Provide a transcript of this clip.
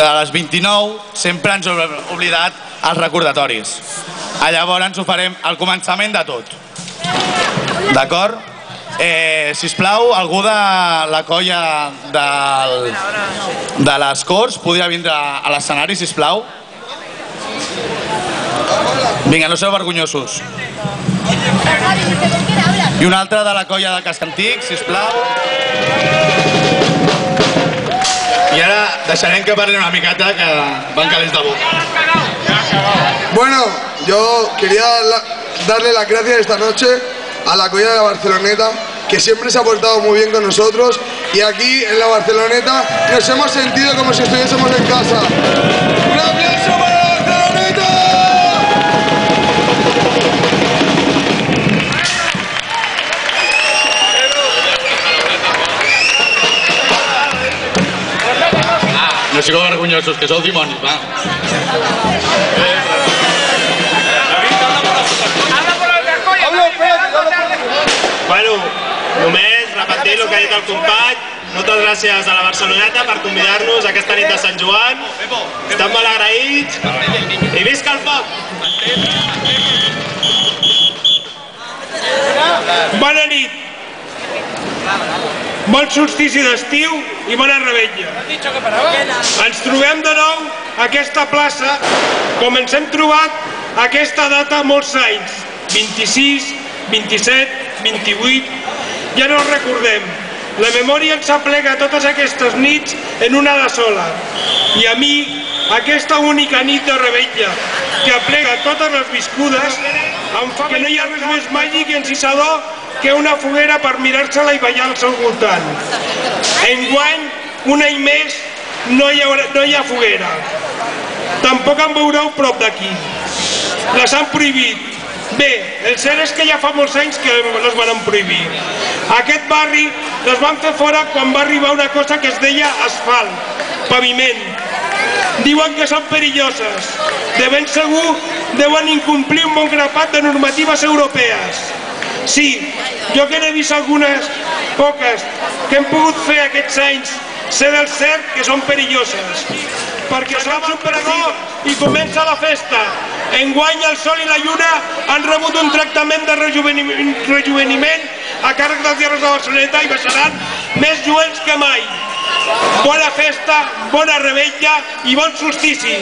a les 29 sempre ens hem oblidat els recordatoris. A llavors ho farem al començament de tot. D'acord? Eh, sisplau, algú de la colla del, de les Corts podria vindre a l'escenari, sisplau? Vinga, no sou vergonyosos. I un altre de la colla de Castantic, sisplau. I ara deixarem que parli una miqueta que van calés de boca. Bueno, yo quería darle las gracias esta noche a la Colla de la Barceloneta, que siempre se ha portado muy bien con nosotros y aquí en la Barceloneta nos hemos sentido como si estuviésemos en casa. ¡Un aplauso Sigueu vergonyosos, que sou dimonis, va. Bueno, només repetir el que ha dit el company. Moltes gràcies a la Barceloneta per convidar-nos a aquesta nit de Sant Joan. Estem molt agraïts. I visca el foc! Bona nit. Bon solstici d'estiu i bona rebella. Ens trobem de nou a aquesta plaça com ens hem trobat aquesta data molts anys. 26, 27, 28, ja no els recordem. La memòria ens aplega totes aquestes nits en una de sola. I a mi, aquesta única nit de rebella que aplega totes les viscudes, em fa que no hi ha res més màgic i encisador que una foguera per mirar-se-la i ballar al seu voltant. Enguany, un any més, no hi, haurà, no hi ha foguera. Tampoc en veureu prop d'aquí. Les han prohibit. Bé, el cert és que ja fa molts anys que les van prohibir. Aquest barri les van fer fora quan va arribar una cosa que es deia asfalt, paviment. Diuen que són perilloses. De ben segur deuen incomplir un bon grapat de normatives europees. Sí, jo que n'he vist algunes poques que hem pogut fer aquests anys, sé del cert que són perilloses. Perquè som un pregó i comença la festa. Enguany el sol i la lluna han rebut un tractament de rejuveniment, rejuveniment a càrrec dels diaris de Barceloneta i baixaran més lluents que mai. Bona festa, bona rebella i bon solstici.